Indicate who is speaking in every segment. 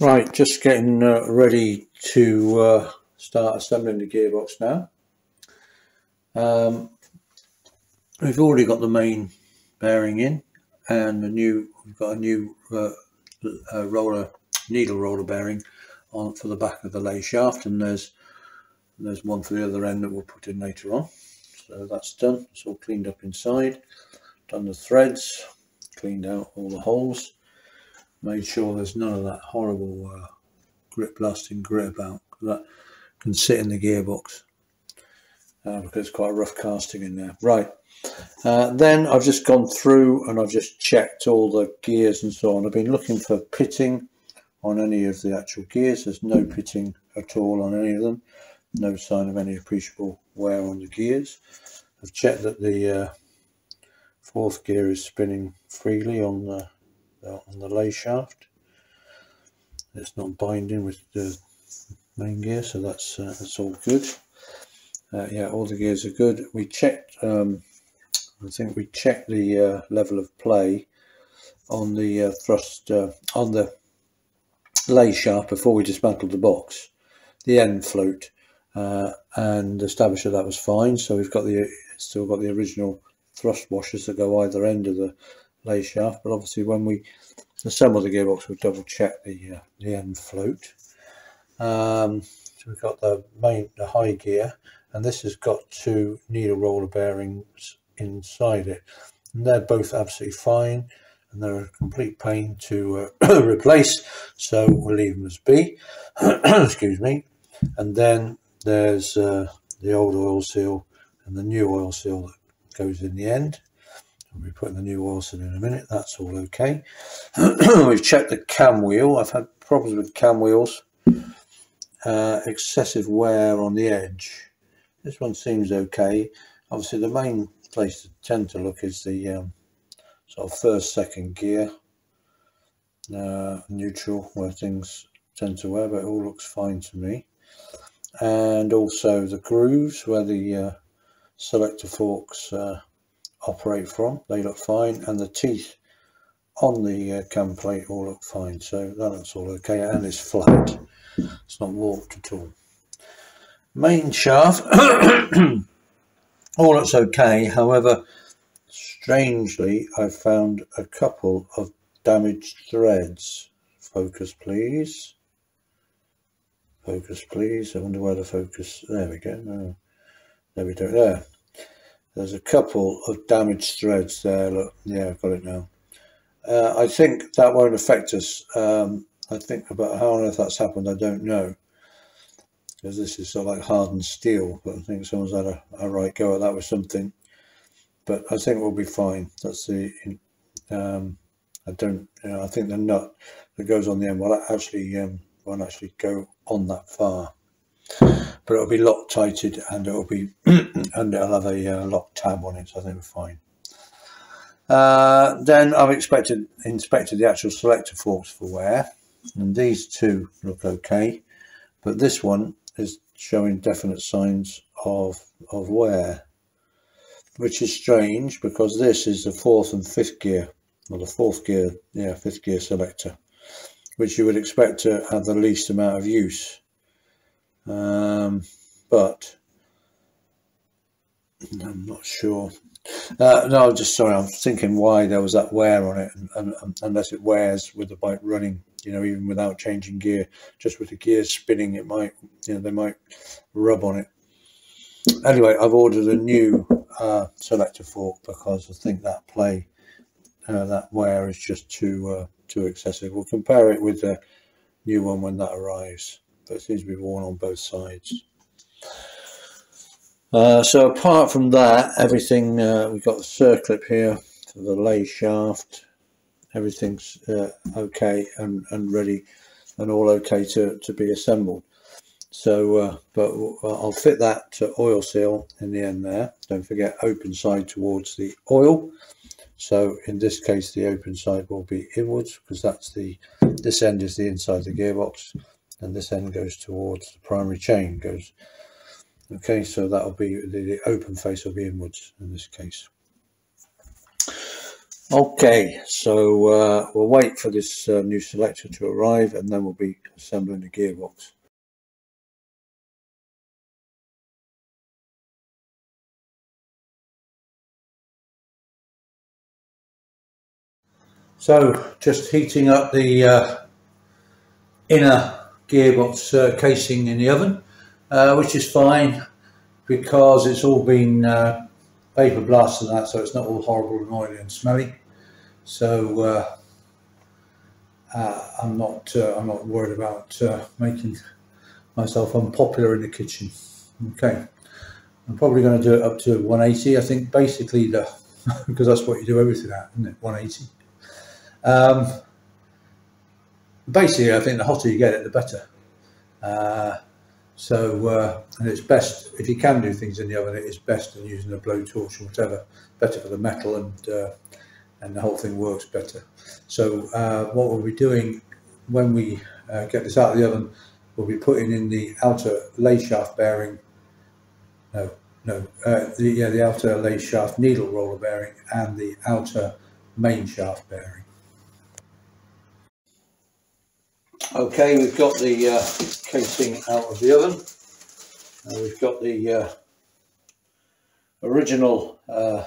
Speaker 1: Right, just getting uh, ready to uh, start assembling the gearbox now. Um, we've already got the main bearing in and the new, we've got a new uh, uh, roller, needle roller bearing on for the back of the lay shaft and there's there's one for the other end that we'll put in later on. So that's done, it's all cleaned up inside, done the threads, cleaned out all the holes made sure there's none of that horrible uh, grit blasting grit about that can sit in the gearbox. Uh, because it's quite a rough casting in there. Right. Uh, then I've just gone through and I've just checked all the gears and so on. I've been looking for pitting on any of the actual gears. There's no pitting at all on any of them. No sign of any appreciable wear on the gears. I've checked that the uh, fourth gear is spinning freely on the on the lay shaft. It's not binding with the main gear, so that's uh, that's all good. Uh, yeah, all the gears are good. We checked. Um, I think we checked the uh, level of play on the uh, thrust uh, on the lay shaft before we dismantled the box, the end float, uh, and established that that was fine. So we've got the still got the original thrust washers that go either end of the lay shaft but obviously when we assemble the gearbox we'll double check the uh, the end float. Um, so we've got the main the high gear and this has got two needle roller bearings inside it. And they're both absolutely fine and they're a complete pain to uh, replace so we'll leave them as be. Excuse me. And then there's uh, the old oil seal and the new oil seal that goes in the end I'll be putting the new oil seal in a minute. That's all okay. We've checked the cam wheel. I've had problems with cam wheels. Uh, excessive wear on the edge. This one seems okay. Obviously, the main place to tend to look is the um, sort of first, second gear, uh, neutral, where things tend to wear, but it all looks fine to me. And also the grooves, where the uh, selector forks uh, operate from. They look fine and the teeth on the uh, cam plate all look fine. So that looks all okay and it's flat. It's not warped at all. Main shaft all looks okay. However, strangely, I found a couple of damaged threads. Focus, please. Focus, please. I wonder where the focus. There we go. There we go. There. There's a couple of damaged threads there. Look, yeah, I've got it now. Uh, I think that won't affect us. Um, I think about how on earth that's happened, I don't know. Because this is sort of like hardened steel, but I think someone's had a, a right go at that with something. But I think we'll be fine. That's the, um, I don't, you know, I think the nut that goes on the end will actually, um, won't actually go on that far but it'll be Loctited and it'll be and it'll have a uh, lock tab on it so I think we're fine. Uh, then I've expected inspected the actual selector forks for wear and these two look okay but this one is showing definite signs of of wear which is strange because this is the fourth and fifth gear or the fourth gear yeah fifth gear selector which you would expect to have the least amount of use um, but I'm not sure. Uh, no, I'm just sorry. I'm thinking why there was that wear on it, and, and, and, unless it wears with the bike running, you know, even without changing gear, just with the gears spinning, it might, you know, they might rub on it. Anyway, I've ordered a new uh, selector fork because I think that play, uh, that wear is just too uh, too excessive. We'll compare it with the new one when that arrives it seems to be worn on both sides. Uh, so apart from that, everything, uh, we've got the circlip here for the lay shaft. Everything's uh, okay and, and ready and all okay to, to be assembled. So, uh, but I'll fit that oil seal in the end there. Don't forget open side towards the oil. So in this case, the open side will be inwards because that's the, this end is the inside of the gearbox and this end goes towards the primary chain goes okay so that'll be the, open face will be inwards in this case Okay, so uh, we'll wait for this uh, new selector to arrive and then we'll be assembling the gearbox. So just heating up the uh, inner gearbox uh, casing in the oven, uh, which is fine because it's all been uh, vapor blasted and that, so it's not all horrible and oily and smelly. So uh, uh, I'm not I'm not worried about making myself unpopular in the kitchen. Okay, I'm probably going to do it up to 180. I think basically the because that's what you do everything at, isn't it? 180. Um, basically, I think the hotter you get it, the better. Uh, so, uh, and it's best, if you can do things in the oven, it is best than using a blowtorch or whatever, better for the metal and, uh, and the whole thing works better. So uh, what we'll be doing when we uh, get this out of the oven, we'll be putting in the outer lay shaft bearing, no, no, uh, the, yeah, the outer lay shaft needle roller bearing and the outer main shaft bearing. Okay, we've got the uh, casing out of the oven. We've got the uh, original uh,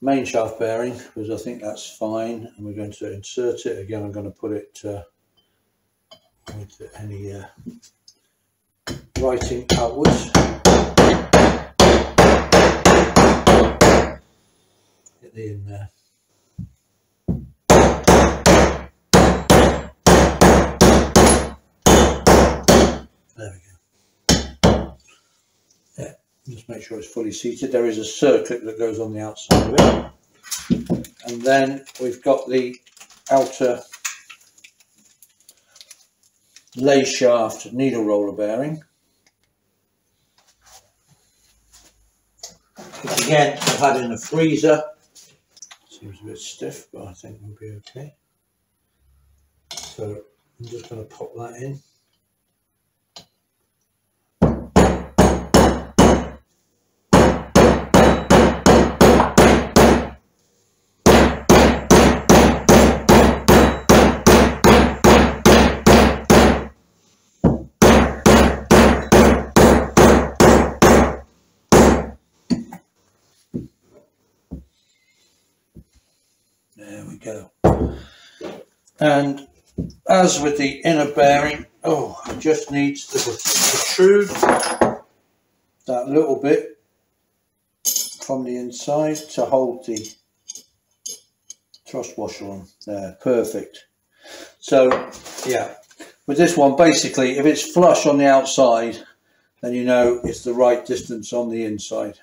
Speaker 1: main shaft bearing, because I think that's fine. And we're going to insert it. Again, I'm going to put it uh, with any uh, writing outwards. Get the in there. There we go. Yeah, just make sure it's fully seated. There is a circlip that goes on the outside of it. And then we've got the outer lay shaft needle roller bearing. Which again I've had in the freezer. Seems a bit stiff, but I think we'll be okay. So I'm just going to pop that in. There go. And as with the inner bearing, oh, just needs to protrude that little bit from the inside to hold the thrust washer on there. Perfect. So, yeah, with this one, basically, if it's flush on the outside, then you know it's the right distance on the inside.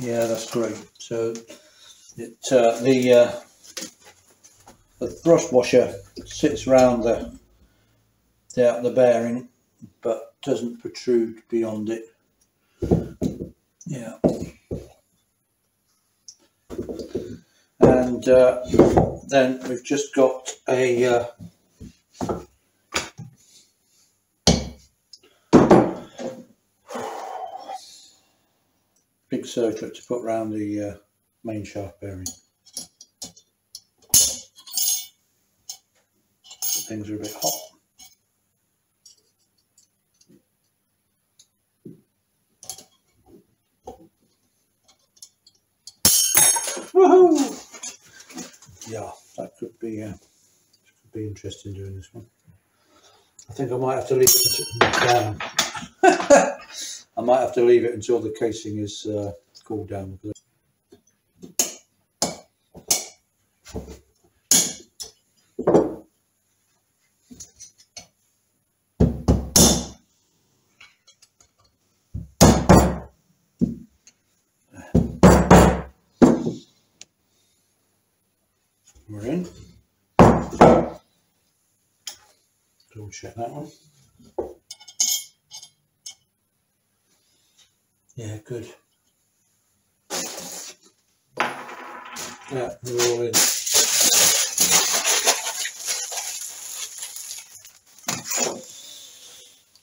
Speaker 1: Yeah, that's great. So it uh, the uh, the thrust washer sits around the the, the bearing, but doesn't protrude beyond it. Yeah. And uh, then we've just got a circlip to put around the uh, main shaft bearing. Things are a bit hot. Woohoo! Yeah, that could be uh, could be interesting doing this one. I think I might have to leave it down. I might have to leave it until the casing is uh, cooled down. We're in. Double check that one. Yeah, good. Yeah, they're all in.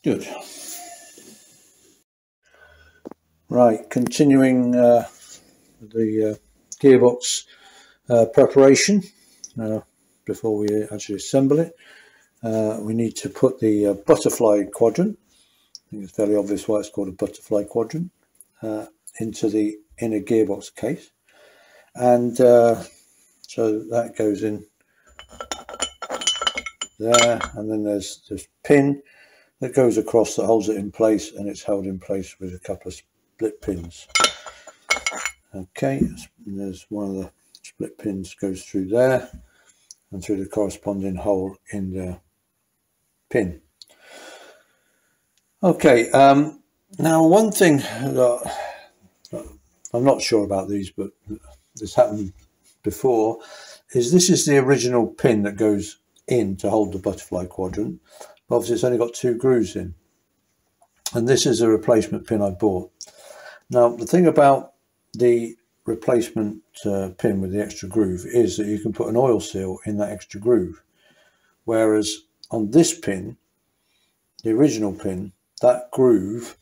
Speaker 1: Good. Right, continuing uh, the uh, gearbox uh, preparation uh, before we actually assemble it. Uh, we need to put the uh, butterfly quadrant, I think it's fairly obvious why it's called a butterfly quadrant, into the inner gearbox case. And so that goes in there, and then there's this pin that goes across that holds it in place, and it's held in place with a couple of split pins. Okay, there's one of the split pins goes through there and through the corresponding hole in the pin. Okay, um, now one thing that I'm not sure about these, but this happened before, is this is the original pin that goes in to hold the butterfly quadrant. Obviously, it's only got two grooves in. And this is a replacement pin I bought. Now, the thing about the replacement uh, pin with the extra groove is that you can put an oil seal in that extra groove. Whereas on this pin, the original pin, that groove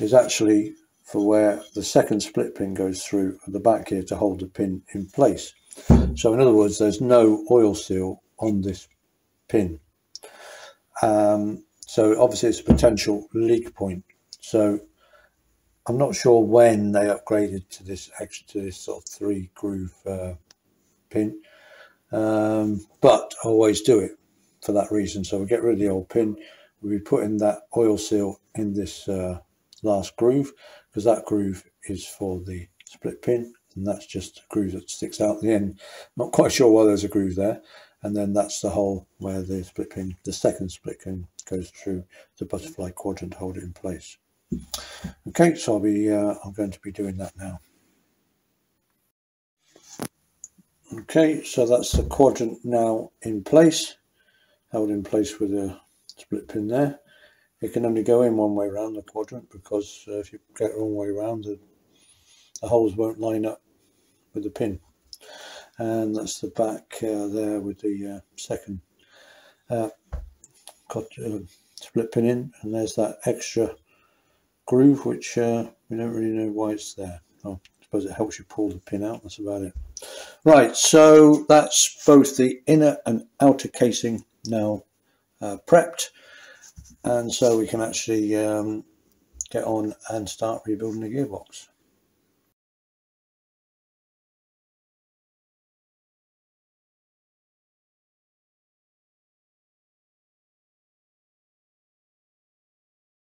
Speaker 1: is actually for where the second split pin goes through at the back here to hold the pin in place. So in other words, there's no oil seal on this pin. Um, so obviously it's a potential leak point. So I'm not sure when they upgraded to this extra to this sort of three groove uh, pin, um, but I always do it for that reason. So we get rid of the old pin. We'll be putting that oil seal in this uh, last groove because that groove is for the split pin and that's just a groove that sticks out the end. Not quite sure why there's a groove there. And then that's the hole where the split pin, the second split pin goes through the butterfly quadrant hold it in place. Okay, so I'll be, uh, I'm going to be doing that now. Okay, so that's the quadrant now in place, held in place with a split pin there. It can only go in one way around the quadrant because uh, if you get the wrong way around, the, the holes won't line up with the pin. And that's the back uh, there with the uh, second uh, uh, split pin in, and there's that extra groove, which we don't really know why it's there. Oh, I suppose it helps you pull the pin out. That's about it. Right, so that's both the inner and outer casing now uh, prepped. And so we can actually um, get on and start rebuilding the gearbox.